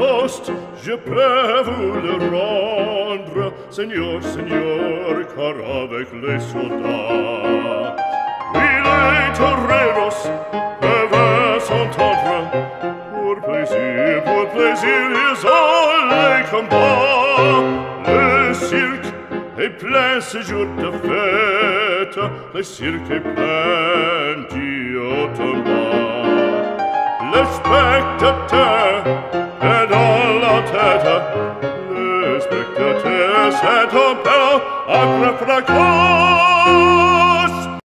poste, je peux vous le rendre, Seigneur, Seigneur, car avec les soldats, il est toreros, peuvent s'entendre, pour plaisir, pour plaisir, ils ont les combats, le cirque est plein ce jour de fête, le cirque est plein d'iotomba, le spectateur, tete Respectate cet opera oh, agra fracor